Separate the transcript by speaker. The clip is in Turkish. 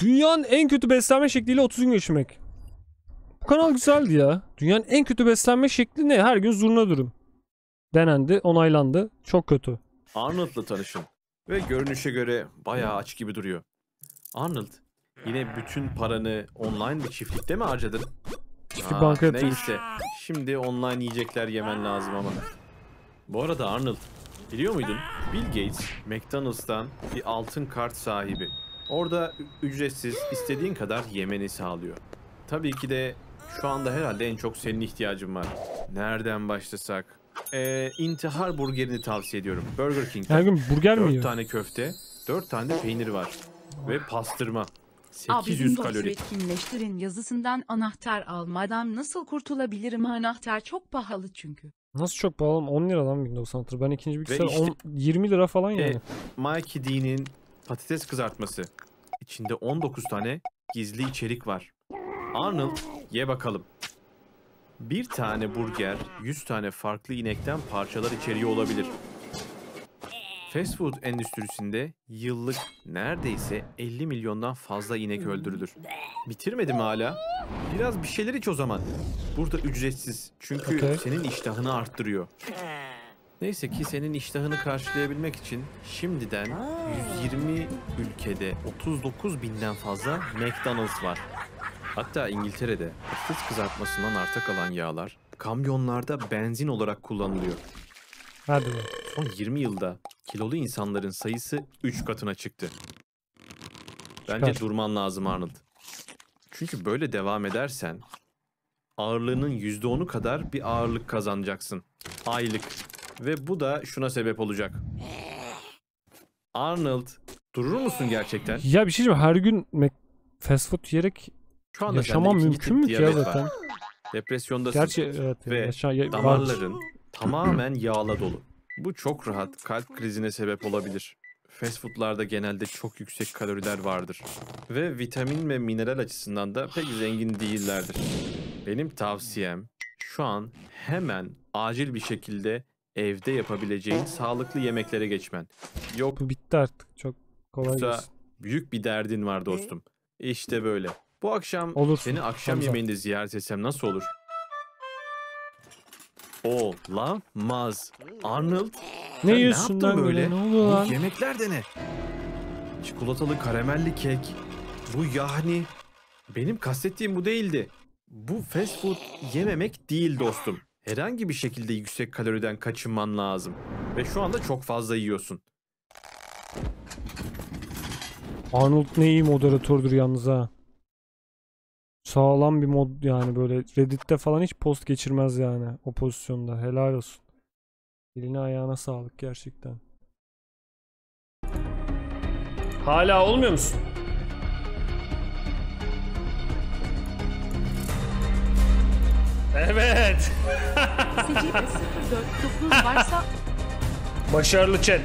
Speaker 1: Dünyanın en kötü beslenme şekliyle 30 gün geçirmek. Bu kanal güzeldi ya. Dünyanın en kötü beslenme şekli ne? Her gün zurna dürüm. Denendi, onaylandı. Çok kötü.
Speaker 2: Arnold'la tanışın. Ve görünüşe göre bayağı aç gibi duruyor. Arnold, yine bütün paranı online bir çiftlikte mi harcadın?
Speaker 1: Çiftlik
Speaker 2: Aa,
Speaker 1: banka yatırmış.
Speaker 2: Neyse, şimdi online yiyecekler yemen lazım ama. Bu arada Arnold, biliyor muydun? Bill Gates, McDonald's'tan bir altın kart sahibi. Orada ücretsiz istediğin kadar yemeni sağlıyor. Tabii ki de şu anda herhalde en çok senin ihtiyacın var. Nereden başlasak? Ee, intihar burgerini tavsiye ediyorum. Burger King'den.
Speaker 1: Her gün burger mi
Speaker 2: 4
Speaker 1: yiyor?
Speaker 2: tane köfte, 4 tane de peynir var. Ve pastırma.
Speaker 3: Abi
Speaker 2: 800
Speaker 3: Windows
Speaker 2: kalori.
Speaker 3: etkinleştirin yazısından anahtar almadan nasıl kurtulabilirim anahtar çok pahalı çünkü.
Speaker 1: Nasıl çok pahalı? oğlum? 10 lira lan Windows Hunter. Ben ikinci bilgisayar
Speaker 2: işte-
Speaker 1: 10, 20 lira falan
Speaker 2: E,
Speaker 1: yani.
Speaker 2: Mikey D'nin patates kızartması. İçinde 19 tane gizli içerik var. Arnold ye bakalım. Bir tane burger 100 tane farklı inekten parçalar içeriyor olabilir. Fast food endüstrisinde yıllık neredeyse 50 milyondan fazla inek öldürülür. Bitirmedim hala. Biraz bir şeyler iç o zaman. Burada ücretsiz. Çünkü
Speaker 1: Okey.
Speaker 2: senin iştahını arttırıyor. Neyse ki senin iştahını karşılayabilmek için şimdiden 120 ülkede 39 binden fazla McDonald's var. Hatta İngiltere'de patates kızartmasından arta kalan yağlar kamyonlarda benzin olarak kullanılıyor.
Speaker 1: Hadi be.
Speaker 2: Son 20 yılda kilolu insanların sayısı 3 katına çıktı. Bence
Speaker 1: Süper.
Speaker 2: durman lazım Arnold. Çünkü böyle devam edersen ağırlığının %10'u kadar bir ağırlık kazanacaksın. Aylık. Ve bu da şuna sebep olacak. Arnold, durur musun gerçekten?
Speaker 1: Ya bir şey diyeceğim. Her gün Mac fast food yiyerek
Speaker 2: Şu anda
Speaker 1: yaşamam mümkün mü ki ya
Speaker 2: diyabet var.
Speaker 1: zaten?
Speaker 2: Depresyondasın.
Speaker 1: Gerçi evet.
Speaker 2: Ve
Speaker 1: yaşa, ya, var.
Speaker 2: Damarların tamamen yağla dolu. Bu çok rahat kalp krizine sebep olabilir. Fast foodlarda genelde çok yüksek kaloriler vardır. Ve vitamin ve mineral açısından da pek zengin değillerdir. Benim tavsiyem şu an hemen acil bir şekilde evde yapabileceğin sağlıklı yemeklere geçmen.
Speaker 1: Bu bitti artık. Çok kolay gelsin.
Speaker 2: büyük bir derdin var dostum. İşte böyle. Bu akşam
Speaker 1: Olursun.
Speaker 2: seni akşam
Speaker 1: Hamza.
Speaker 2: yemeğinde ziyaret etsem nasıl olur? Olamaz. Arnold. sen
Speaker 1: Ne yiyorsun
Speaker 2: yaptın
Speaker 1: lan böyle? Ne oluyor
Speaker 2: Bu
Speaker 1: lan?
Speaker 2: yemekler de ne? Çikolatalı karamelli kek. Bu yani. Benim kastettiğim bu değildi. Bu fast food yememek değil dostum. Herhangi bir şekilde yüksek kaloriden kaçınman lazım. Ve şu anda çok fazla yiyorsun.
Speaker 1: Arnold ne iyi moderatördür yalnız ha. Sağlam bir mod yani böyle Reddit'te falan hiç post geçirmez yani o pozisyonda. Helal olsun. Eline ayağına sağlık gerçekten. Hala olmuyor musun? Evet.
Speaker 3: Secde 04 varsa
Speaker 1: Başarılı chat.